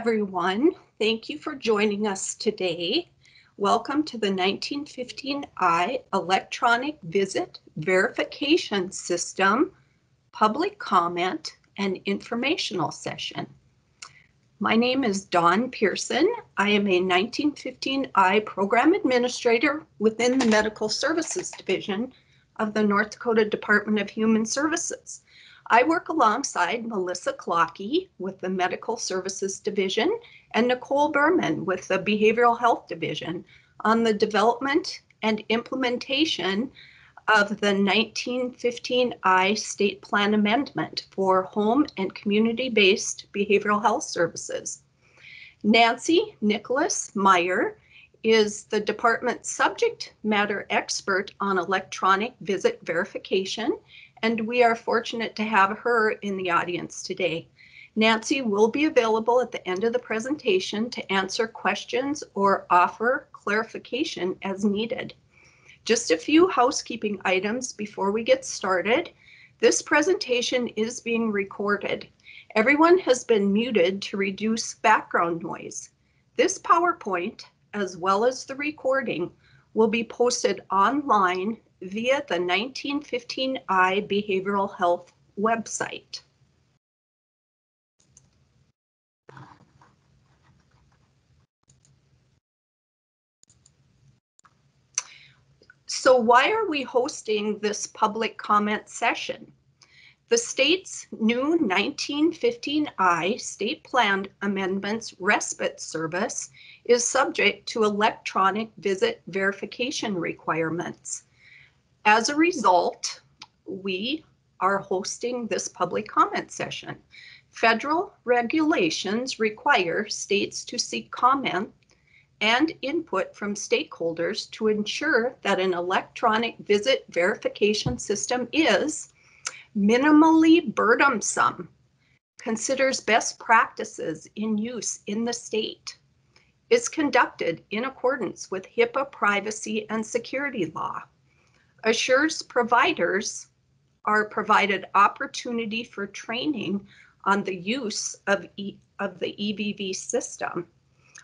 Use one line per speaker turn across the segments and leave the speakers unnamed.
everyone. Thank you for joining us today. Welcome to the 1915 I Electronic Visit Verification System Public Comment and Informational Session. My name is Dawn Pearson. I am a 1915 I Program Administrator within the Medical Services Division of the North Dakota Department of Human Services. I work alongside Melissa Clockey with the Medical Services Division and Nicole Berman with the Behavioral Health Division on the development and implementation of the 1915 I State Plan Amendment for home and community-based behavioral health services. Nancy Nikolas Maier is the department subject matter expert on electronic visit verification and we are fortunate to have her in the audience today. Nancy will be available at the end of the presentation to answer questions or offer clarification as needed. Just a few housekeeping items before we get started. This presentation is being recorded. Everyone has been muted to reduce background noise. This PowerPoint, as well as the recording, will be posted online via the 1915 I Behavioral Health website. So why are we hosting this public comment session? The state's new 1915 I State Plan Amendments Respite Service is subject to electronic visit verification requirements. As a result, we are hosting this public comment session. Federal regulations require states to seek comment and input from stakeholders to ensure that an electronic visit verification system is minimally burdensome, considers best practices in use in the state, is conducted in accordance with HIPAA privacy and security law, assures providers are provided opportunity for training on the use of, e of the EVV system.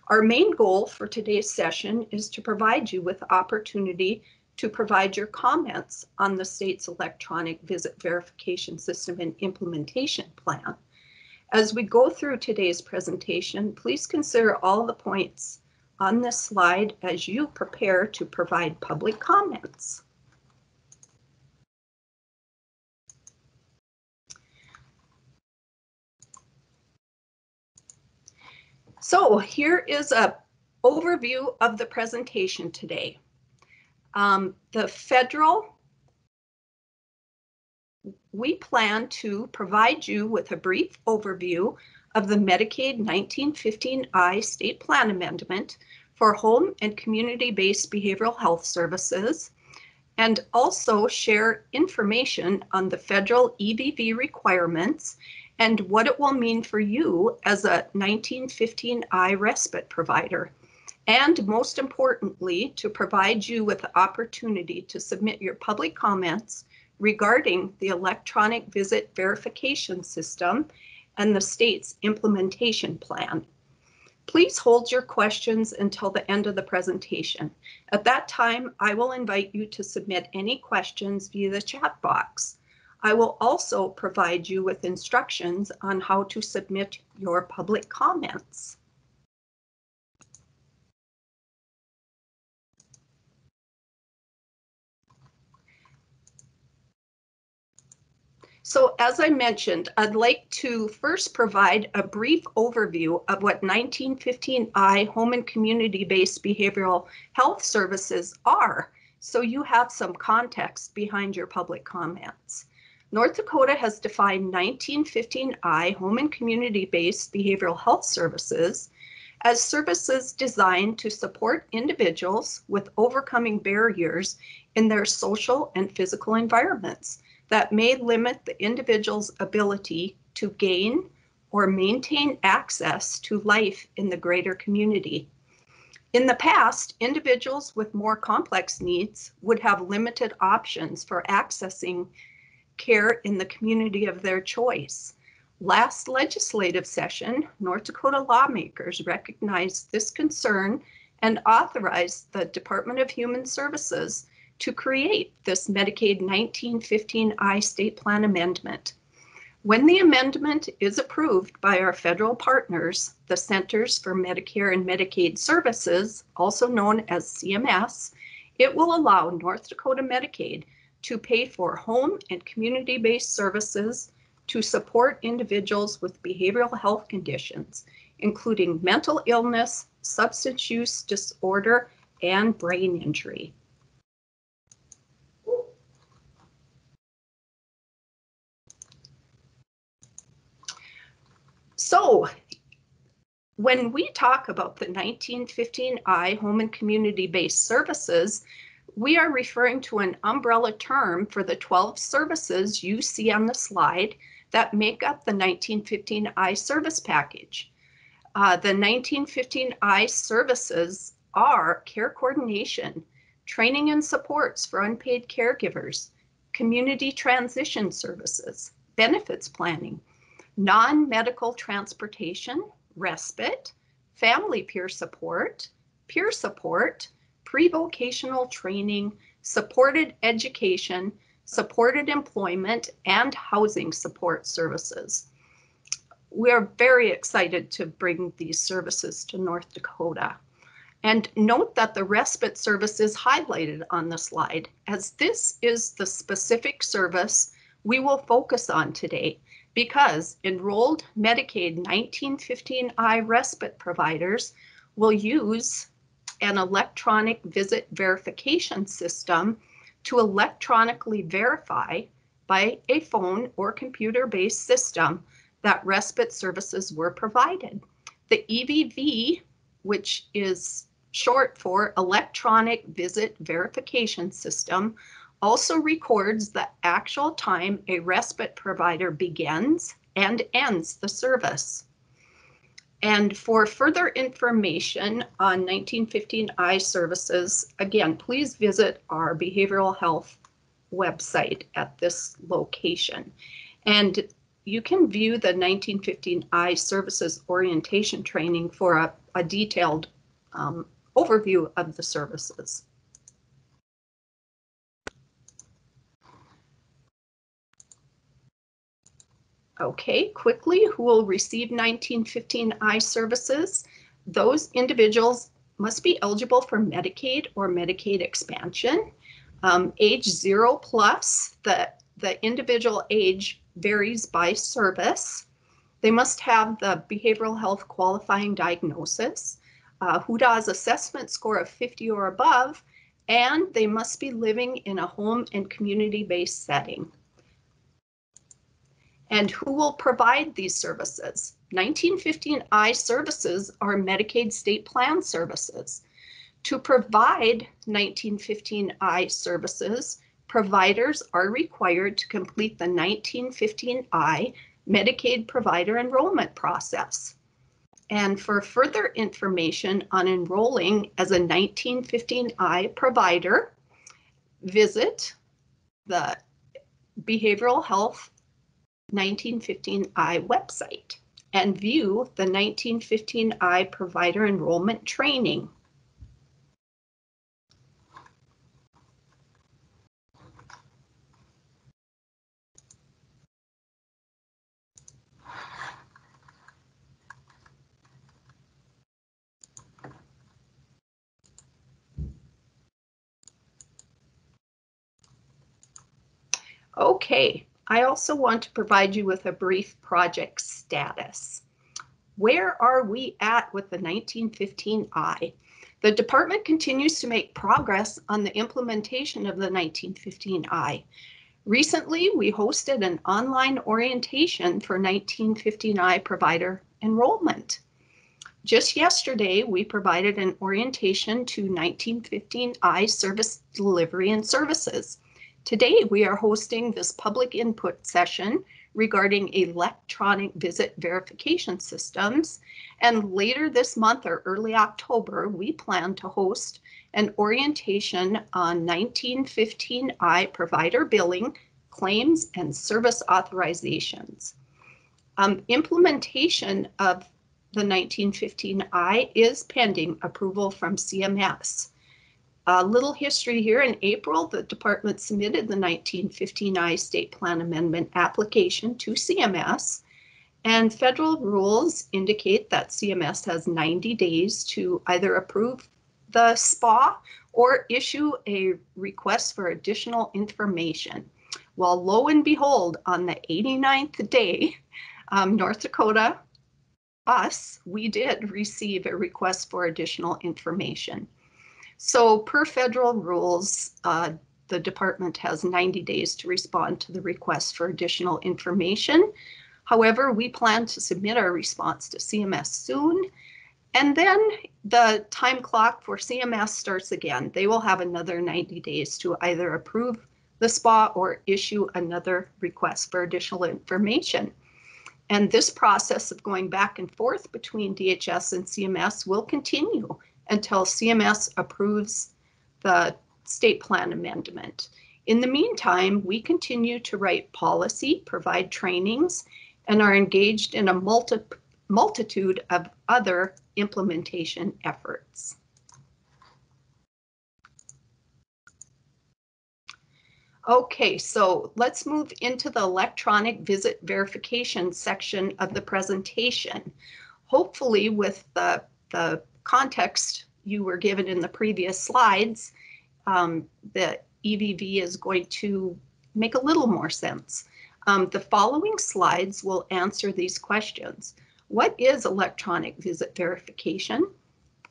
Our main goal for today's session is to provide you with opportunity to provide your comments on the state's electronic visit verification system and implementation plan. As we go through today's presentation, please consider all the points on this slide as you prepare to provide public comments. So here is a overview of the presentation today. Um, the federal, we plan to provide you with a brief overview of the Medicaid 1915 I State Plan Amendment for home and community-based behavioral health services, and also share information on the federal EVV requirements and what it will mean for you as a 1915 I respite provider. And most importantly, to provide you with the opportunity to submit your public comments regarding the electronic visit verification system and the state's implementation plan. Please hold your questions until the end of the presentation. At that time, I will invite you to submit any questions via the chat box. I will also provide you with instructions on how to submit your public comments. So as I mentioned, I'd like to first provide a brief overview of what 1915 I Home and Community-Based Behavioral Health Services are, so you have some context behind your public comments. North Dakota has defined 1915I home and community-based behavioral health services as services designed to support individuals with overcoming barriers in their social and physical environments that may limit the individual's ability to gain or maintain access to life in the greater community. In the past, individuals with more complex needs would have limited options for accessing care in the community of their choice. Last legislative session, North Dakota lawmakers recognized this concern and authorized the Department of Human Services to create this Medicaid 1915I state plan amendment. When the amendment is approved by our federal partners, the Centers for Medicare and Medicaid Services, also known as CMS, it will allow North Dakota Medicaid to pay for home and community-based services to support individuals with behavioral health conditions, including mental illness, substance use disorder, and brain injury. So when we talk about the 1915I Home and Community-Based Services, we are referring to an umbrella term for the 12 services you see on the slide that make up the 1915I service package. Uh, the 1915I services are care coordination, training and supports for unpaid caregivers, community transition services, benefits planning, non-medical transportation, respite, family peer support, peer support, pre-vocational training, supported education, supported employment, and housing support services. We are very excited to bring these services to North Dakota. And note that the respite service is highlighted on the slide as this is the specific service we will focus on today because enrolled Medicaid 1915I respite providers will use an electronic visit verification system to electronically verify by a phone or computer-based system that respite services were provided. The EVV, which is short for Electronic Visit Verification System, also records the actual time a respite provider begins and ends the service. And for further information on 1915I services, again, please visit our behavioral health website at this location. And you can view the 1915I services orientation training for a, a detailed um, overview of the services. Okay, quickly, who will receive 1915I services? Those individuals must be eligible for Medicaid or Medicaid expansion. Um, age zero plus, the, the individual age varies by service. They must have the behavioral health qualifying diagnosis, uh, WHODAS assessment score of 50 or above, and they must be living in a home and community-based setting and who will provide these services. 1915I services are Medicaid state plan services. To provide 1915I services, providers are required to complete the 1915I Medicaid provider enrollment process. And for further information on enrolling as a 1915I provider, visit the Behavioral Health 1915I website and view the 1915I provider enrollment training. Okay, I also want to provide you with a brief project status. Where are we at with the 1915I? The department continues to make progress on the implementation of the 1915I. Recently, we hosted an online orientation for 1915I provider enrollment. Just yesterday, we provided an orientation to 1915I service delivery and services. Today, we are hosting this public input session regarding electronic visit verification systems. And later this month or early October, we plan to host an orientation on 1915I provider billing, claims, and service authorizations. Um, implementation of the 1915I is pending approval from CMS. A little history here. In April, the department submitted the 1915I state plan amendment application to CMS and federal rules indicate that CMS has 90 days to either approve the SPA or issue a request for additional information. Well, lo and behold, on the 89th day, um, North Dakota, us, we did receive a request for additional information. So per federal rules, uh, the department has 90 days to respond to the request for additional information. However, we plan to submit our response to CMS soon. And then the time clock for CMS starts again. They will have another 90 days to either approve the SPA or issue another request for additional information. And this process of going back and forth between DHS and CMS will continue until CMS approves the state plan amendment. In the meantime, we continue to write policy, provide trainings, and are engaged in a multi multitude of other implementation efforts. Okay, so let's move into the electronic visit verification section of the presentation. Hopefully with the, the context you were given in the previous slides, um, the EVV is going to make a little more sense. Um, the following slides will answer these questions. What is electronic visit verification?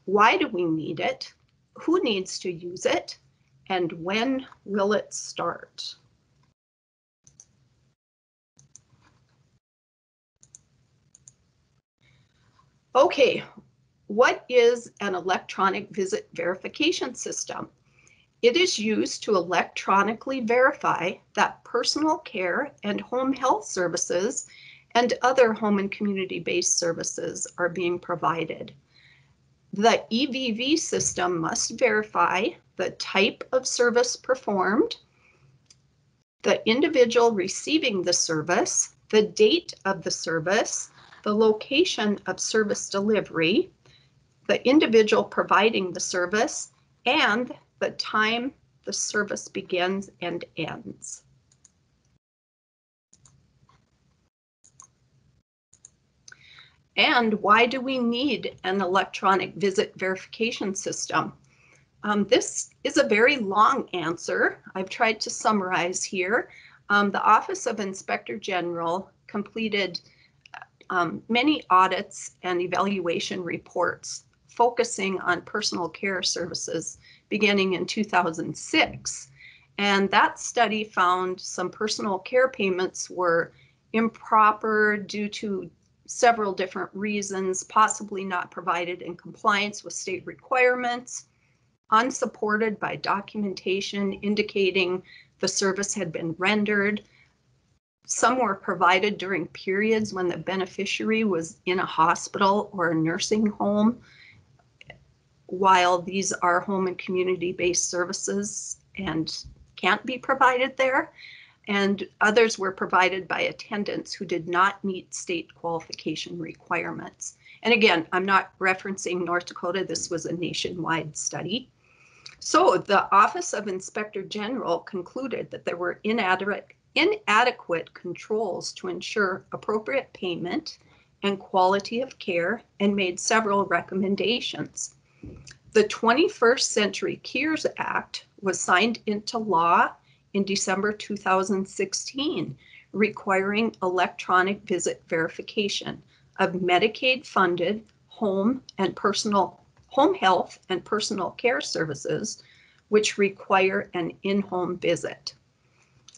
Why do we need it? Who needs to use it? And when will it start? Okay, what is an electronic visit verification system? It is used to electronically verify that personal care and home health services and other home and community-based services are being provided. The EVV system must verify the type of service performed, the individual receiving the service, the date of the service, the location of service delivery, the individual providing the service, and the time the service begins and ends. And why do we need an electronic visit verification system? Um, this is a very long answer. I've tried to summarize here. Um, the Office of Inspector General completed um, many audits and evaluation reports focusing on personal care services beginning in 2006. And that study found some personal care payments were improper due to several different reasons, possibly not provided in compliance with state requirements, unsupported by documentation indicating the service had been rendered. Some were provided during periods when the beneficiary was in a hospital or a nursing home while these are home and community-based services and can't be provided there, and others were provided by attendants who did not meet state qualification requirements. And again, I'm not referencing North Dakota, this was a nationwide study. So the Office of Inspector General concluded that there were inadequate, inadequate controls to ensure appropriate payment and quality of care and made several recommendations. The 21st Century Cures Act was signed into law in December 2016, requiring electronic visit verification of Medicaid funded home and personal home health and personal care services, which require an in-home visit.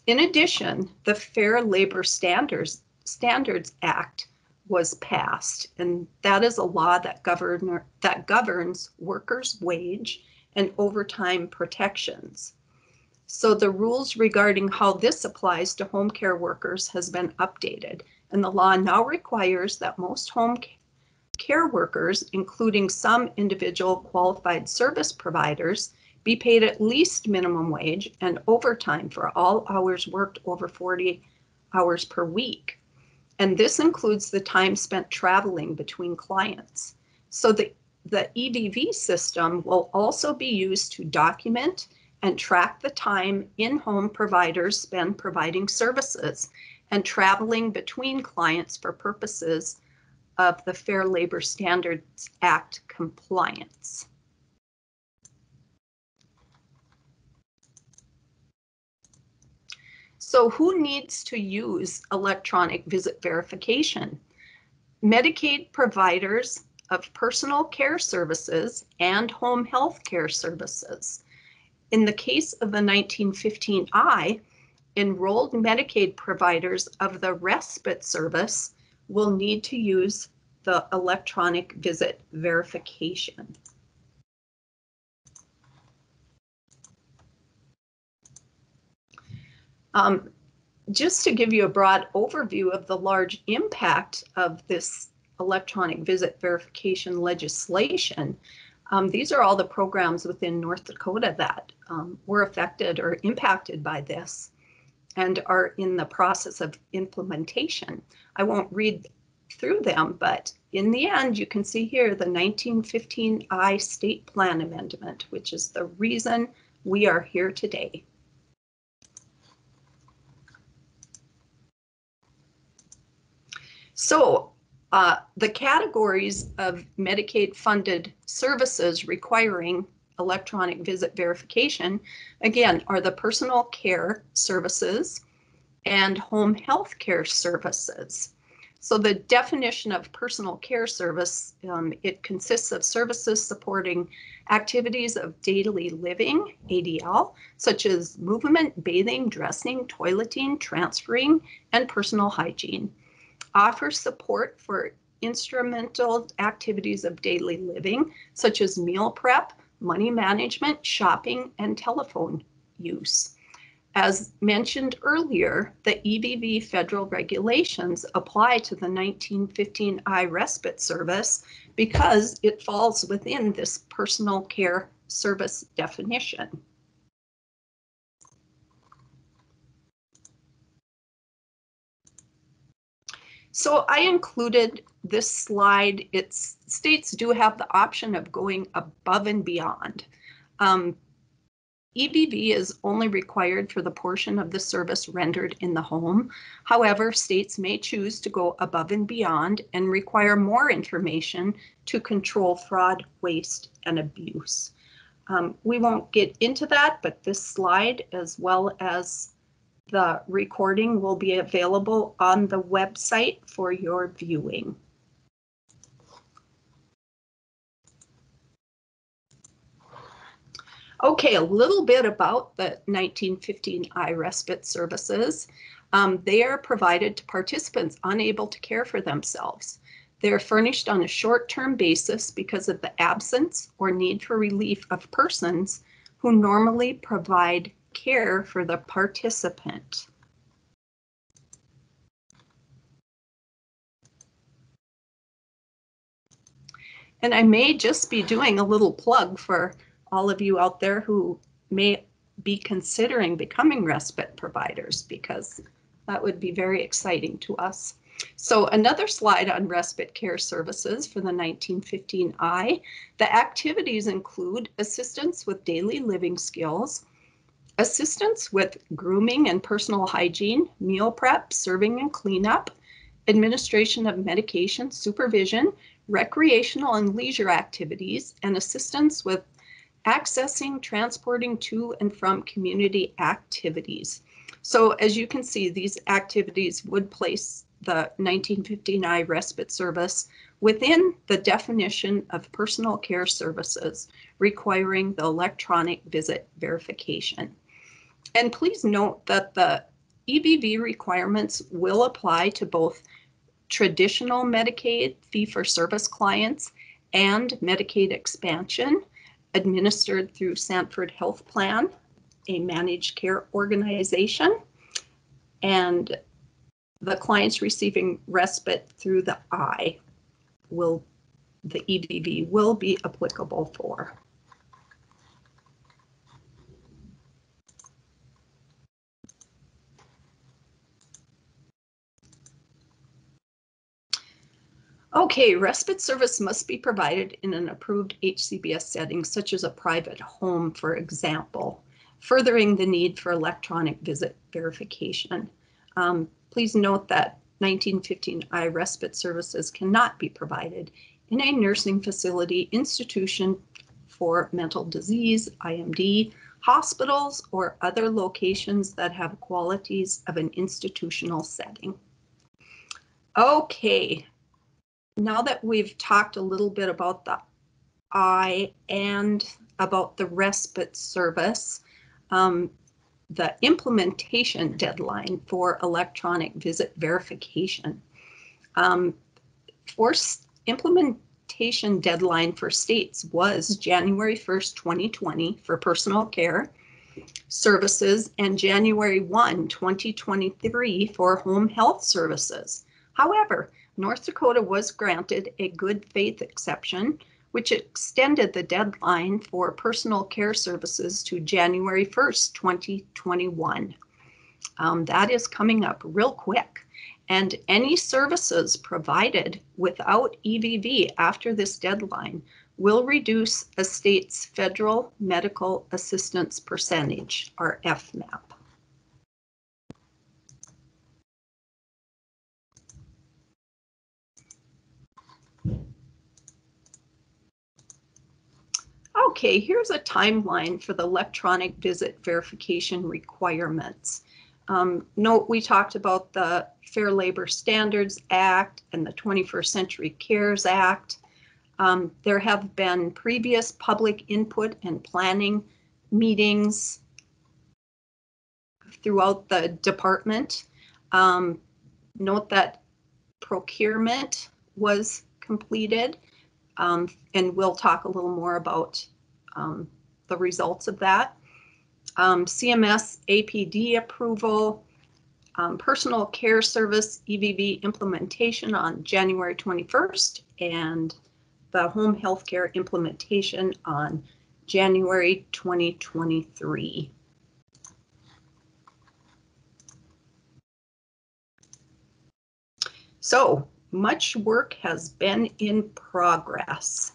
In addition, the Fair Labor Standards, Standards Act was passed, and that is a law that govern that governs workers' wage and overtime protections. So the rules regarding how this applies to home care workers has been updated, and the law now requires that most home care workers, including some individual qualified service providers, be paid at least minimum wage and overtime for all hours worked over 40 hours per week. And this includes the time spent traveling between clients. So the, the EVV system will also be used to document and track the time in-home providers spend providing services and traveling between clients for purposes of the Fair Labor Standards Act compliance. So who needs to use electronic visit verification? Medicaid providers of personal care services and home health care services. In the case of the 1915I, enrolled Medicaid providers of the respite service will need to use the electronic visit verification. Um, just to give you a broad overview of the large impact of this electronic visit verification legislation, um, these are all the programs within North Dakota that um, were affected or impacted by this and are in the process of implementation. I won't read through them, but in the end, you can see here the 1915I State Plan Amendment, which is the reason we are here today. So uh, the categories of Medicaid funded services requiring electronic visit verification, again, are the personal care services and home health care services. So the definition of personal care service, um, it consists of services supporting activities of daily living, ADL, such as movement, bathing, dressing, toileting, transferring, and personal hygiene. Offers support for instrumental activities of daily living, such as meal prep, money management, shopping, and telephone use. As mentioned earlier, the EVV federal regulations apply to the 1915I respite service because it falls within this personal care service definition. So I included this slide. It's states do have the option of going above and beyond. Um, EVV is only required for the portion of the service rendered in the home. However, states may choose to go above and beyond and require more information to control fraud, waste, and abuse. Um, we won't get into that, but this slide, as well as the recording will be available on the website for your viewing. Okay, a little bit about the 1915 iRespite services. Um, they are provided to participants unable to care for themselves. They're furnished on a short-term basis because of the absence or need for relief of persons who normally provide care for the participant. And I may just be doing a little plug for all of you out there who may be considering becoming respite providers because that would be very exciting to us. So another slide on respite care services for the 1915I. The activities include assistance with daily living skills, assistance with grooming and personal hygiene, meal prep, serving and cleanup, administration of medication, supervision, recreational and leisure activities, and assistance with accessing, transporting to and from community activities. So as you can see, these activities would place the 1959 respite service within the definition of personal care services requiring the electronic visit verification. And please note that the EVV requirements will apply to both traditional Medicaid fee-for-service clients and Medicaid expansion administered through Sanford Health Plan, a managed care organization, and the clients receiving respite through the I will, the EVV will be applicable for. Okay, respite service must be provided in an approved HCBS setting, such as a private home, for example, furthering the need for electronic visit verification. Um, please note that 1915I respite services cannot be provided in a nursing facility, institution for mental disease, IMD, hospitals, or other locations that have qualities of an institutional setting. Okay, now that we've talked a little bit about the I and about the respite service, um, the implementation deadline for electronic visit verification. Um, for implementation deadline for states was January 1st, 2020 for personal care services and January 1, 2023 for home health services. However, North Dakota was granted a good faith exception, which extended the deadline for personal care services to January 1st, 2021. Um, that is coming up real quick. And any services provided without EVV after this deadline will reduce a state's federal medical assistance percentage, or FMAP. Okay, here's a timeline for the electronic visit verification requirements. Um, note we talked about the Fair Labor Standards Act and the 21st Century Cures Act. Um, there have been previous public input and planning meetings throughout the department. Um, note that procurement was completed um, and we'll talk a little more about um, the results of that. Um, CMS APD approval, um, personal care service EVV implementation on January 21st, and the home health care implementation on January 2023. So much work has been in progress.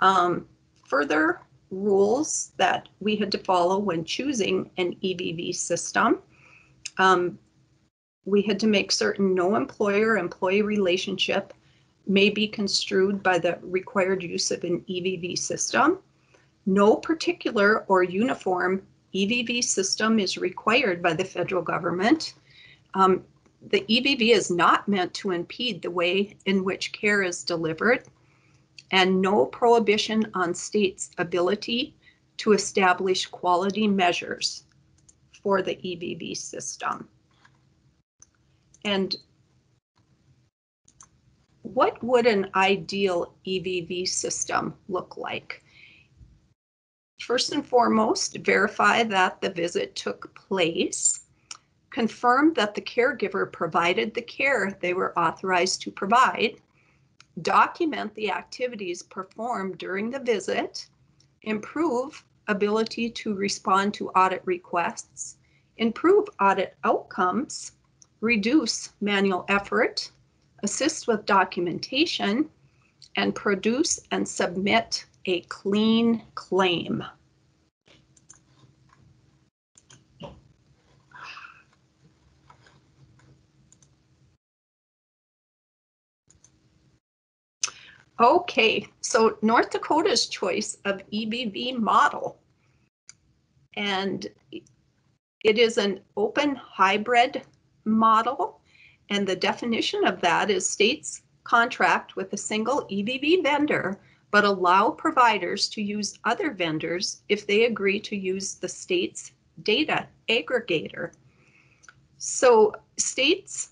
Um, further rules that we had to follow when choosing an EVV system. Um, we had to make certain no employer-employee relationship may be construed by the required use of an EVV system. No particular or uniform EVV system is required by the federal government. Um, the EVV is not meant to impede the way in which care is delivered and no prohibition on states' ability to establish quality measures for the EVV system. And what would an ideal EVV system look like? First and foremost, verify that the visit took place. Confirm that the caregiver provided the care they were authorized to provide document the activities performed during the visit, improve ability to respond to audit requests, improve audit outcomes, reduce manual effort, assist with documentation, and produce and submit a clean claim. Okay, so North Dakota's choice of EVV model. And it is an open hybrid model. And the definition of that is states contract with a single EVV vendor, but allow providers to use other vendors if they agree to use the state's data aggregator. So states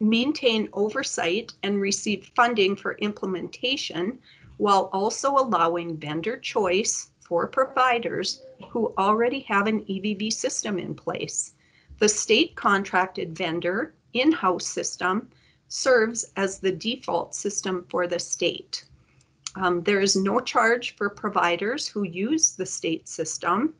maintain oversight and receive funding for implementation while also allowing vendor choice for providers who already have an EVV system in place. The state contracted vendor in-house system serves as the default system for the state. Um, there is no charge for providers who use the state system.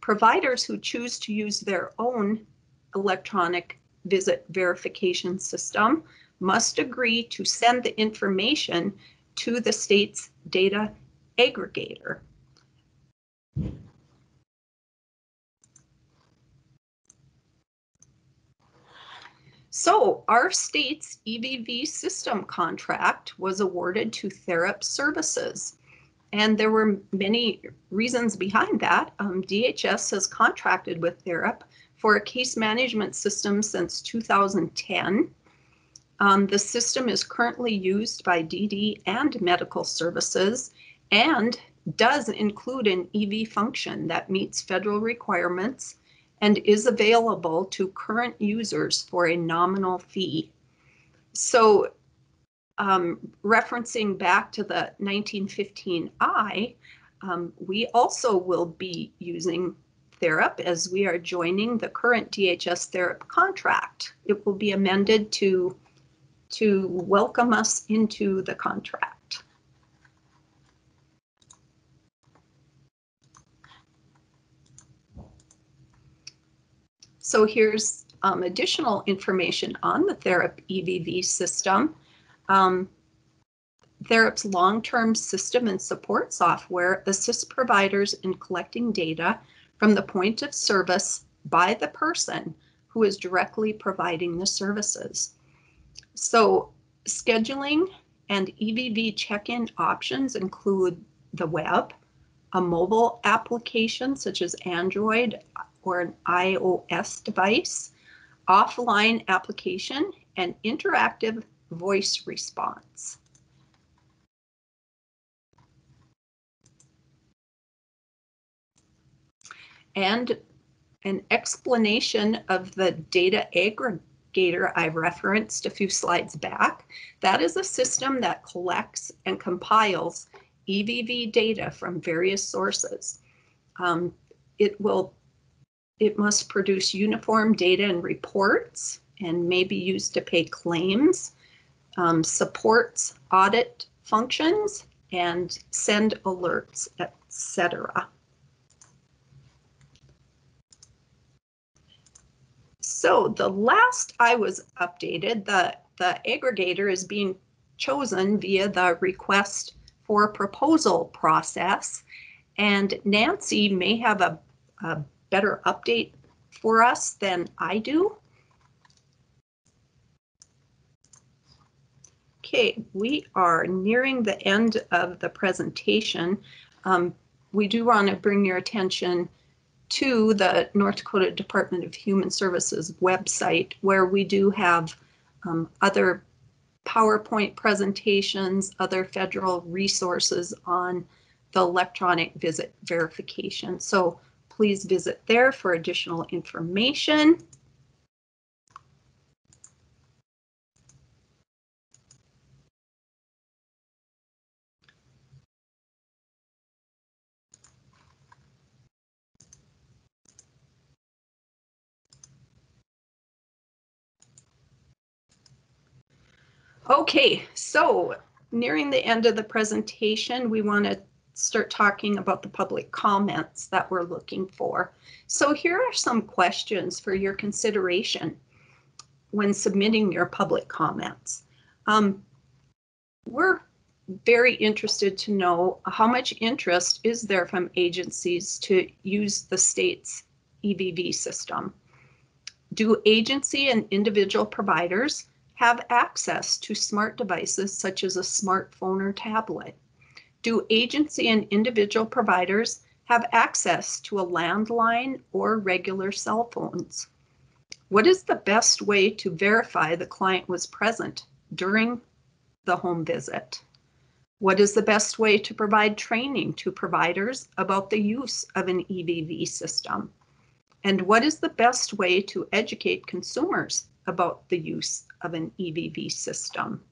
Providers who choose to use their own electronic visit verification system must agree to send the information to the state's data aggregator. So our state's EVV system contract was awarded to Therap Services. And there were many reasons behind that. Um, DHS has contracted with Therap for a case management system since 2010. Um, the system is currently used by DD and medical services and does include an EV function that meets federal requirements and is available to current users for a nominal fee. So um, referencing back to the 1915I, um, we also will be using Therap as we are joining the current DHS Therap contract. It will be amended to, to welcome us into the contract. So here's um, additional information on the Therap EVV system. Um, Therap's long-term system and support software assists providers in collecting data from the point of service by the person who is directly providing the services. So scheduling and EVV check-in options include the web, a mobile application such as Android or an iOS device, offline application, and interactive voice response. And an explanation of the data aggregator I referenced a few slides back. That is a system that collects and compiles EVV data from various sources. Um, it will, it must produce uniform data and reports and may be used to pay claims um, supports audit functions and send alerts, etc. So the last I was updated, the, the aggregator is being chosen via the request for proposal process. And Nancy may have a, a better update for us than I do. Okay, we are nearing the end of the presentation. Um, we do want to bring your attention to the North Dakota Department of Human Services website where we do have um, other PowerPoint presentations, other federal resources on the electronic visit verification. So please visit there for additional information. Okay, so nearing the end of the presentation, we want to start talking about the public comments that we're looking for. So here are some questions for your consideration when submitting your public comments. Um, we're very interested to know how much interest is there from agencies to use the state's EVV system. Do agency and individual providers have access to smart devices such as a smartphone or tablet? Do agency and individual providers have access to a landline or regular cell phones? What is the best way to verify the client was present during the home visit? What is the best way to provide training to providers about the use of an EVV system? And what is the best way to educate consumers about the use of an EVV system.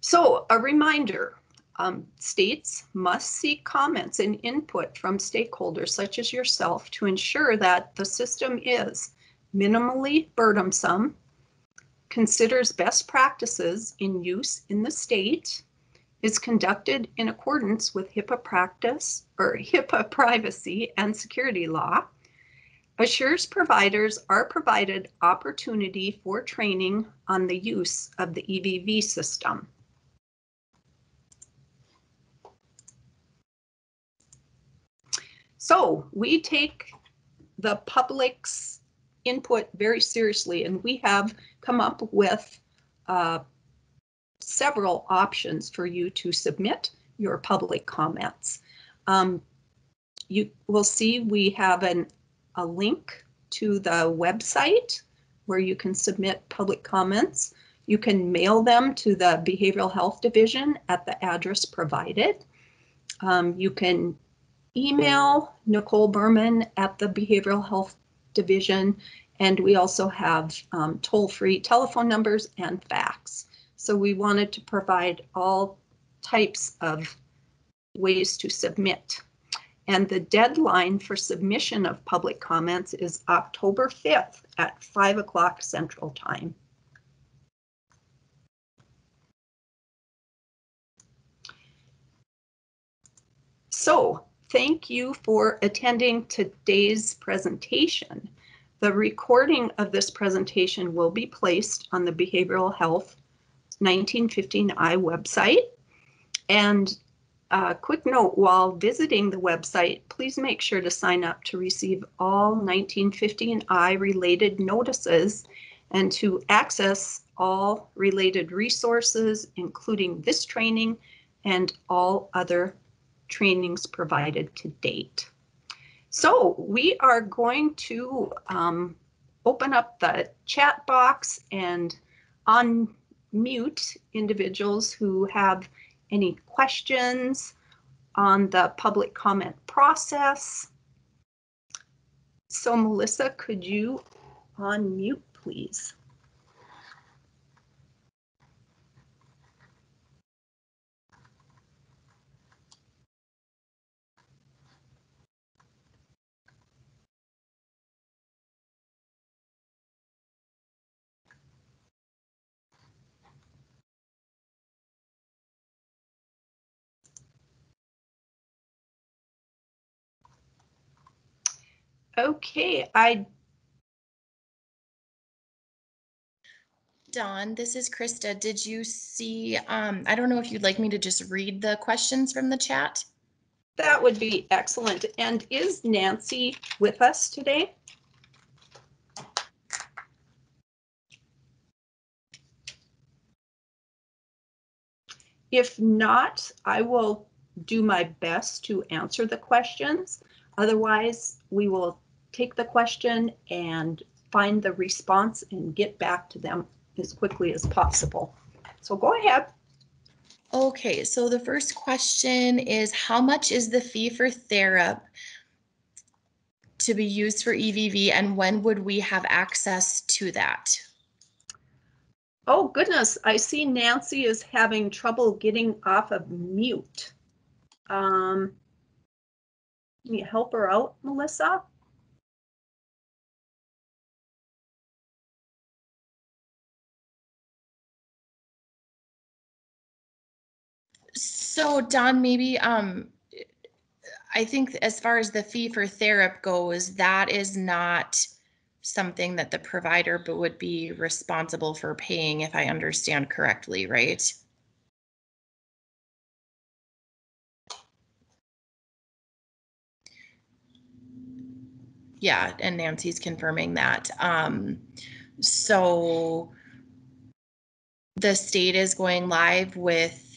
So a reminder, um, states must seek comments and input from stakeholders such as yourself to ensure that the system is minimally burdensome, considers best practices in use in the state, is conducted in accordance with HIPAA practice or HIPAA privacy and security law. Assures providers are provided opportunity for training on the use of the EVV system. So we take the public's input very seriously and we have come up with uh, several options for you to submit your public comments. Um, you will see we have an, a link to the website where you can submit public comments. You can mail them to the Behavioral Health Division at the address provided. Um, you can email Nicole Berman at the Behavioral Health Division, and we also have um, toll-free telephone numbers and fax. So we wanted to provide all types of ways to submit. And the deadline for submission of public comments is October 5th at 5 o'clock Central Time. So thank you for attending today's presentation. The recording of this presentation will be placed on the Behavioral Health 1915i website. And a quick note, while visiting the website, please make sure to sign up to receive all 1915i related notices and to access all related resources, including this training and all other trainings provided to date. So we are going to um, open up the chat box and unmute individuals who have any questions on the public comment process. So Melissa, could you unmute, please? Okay, I
Don, this is Krista. Did you see, um, I don't know if you'd like me to just read the questions from the chat?
that would be excellent. And is Nancy with us today? If not, I will do my best to answer the questions. Otherwise, we will take the question and find the response and get back to them as quickly as possible. So go ahead.
Okay, so the first question is how much is the fee for Therap to be used for EVV and when would we have access to that?
Oh goodness, I see Nancy is having trouble getting off of mute. Um, can you help her out, Melissa?
So Don, maybe, um, I think as far as the fee for Therap goes, that is not something that the provider would be responsible for paying, if I understand correctly, right? Yeah, and Nancy's confirming that. Um, so the state is going live with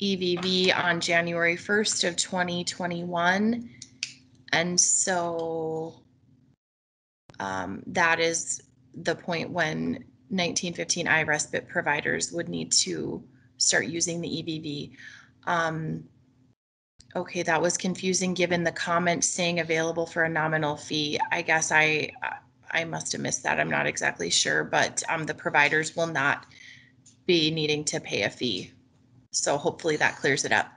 EVV on January 1st of 2021. And so um, that is the point when 1915 I respite providers would need to start using the EVV. Um, okay, that was confusing given the comment saying available for a nominal fee. I guess I I must have missed that. I'm not exactly sure, but um, the providers will not be needing to pay a fee. So hopefully that clears it up.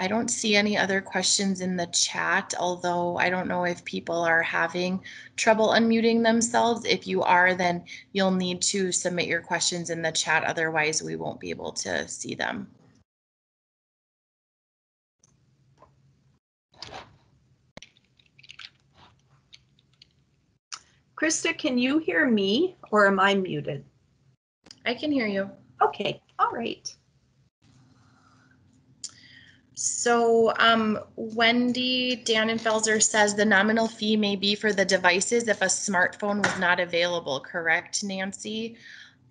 I don't see any other questions in the chat, although I don't know if people are having trouble unmuting themselves. If you are, then you'll need to submit your questions in the chat. Otherwise, we won't be able to see them.
Krista, can you hear me or am I muted?
I can hear you.
Okay, all right.
So um, Wendy Dannenfelser says the nominal fee may be for the devices if a smartphone was not available, correct, Nancy?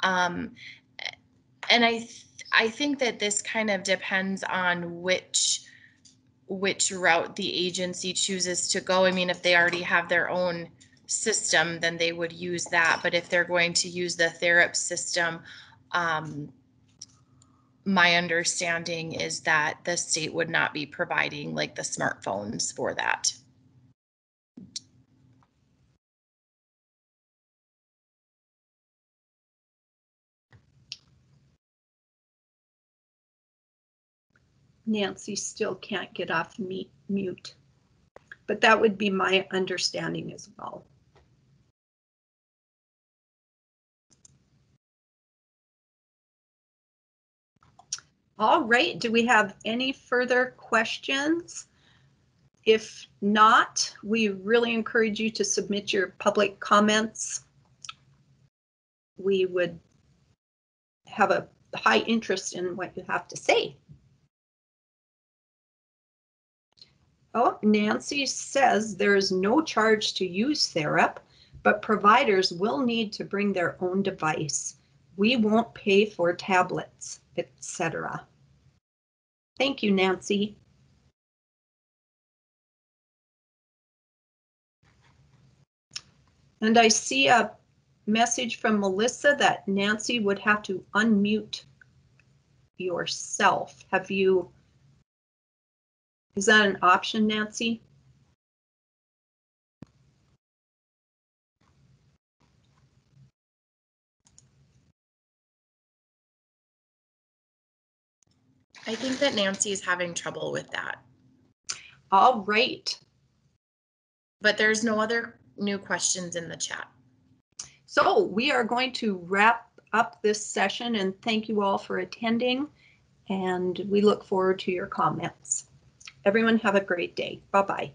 Um, and I, th- I think that this kind of depends on which, which route the agency chooses to go. I mean, if they already have their own system, then they would use that. But if they're going to use the Therap system, um, my understanding is that the state would not be providing like the smartphones for that.
Nancy still can't get off mute. But that would be my understanding as well. All right, do we have any further questions? If not, we really encourage you to submit your public comments. We would have a high interest in what you have to say. Oh, Nancy says there is no charge to use Therap, but providers will need to bring their own device. We won't pay for tablets, etc. Thank you, Nancy. And I see a message from Melissa that Nancy would have to unmute yourself. Have you, is that an option, Nancy?
I think that Nancy is having trouble with that,
All right.
but there's no other new questions in the chat.
So we are going to wrap up this session and thank you all for attending. And we look forward to your comments. Everyone have a great day. Bye-bye.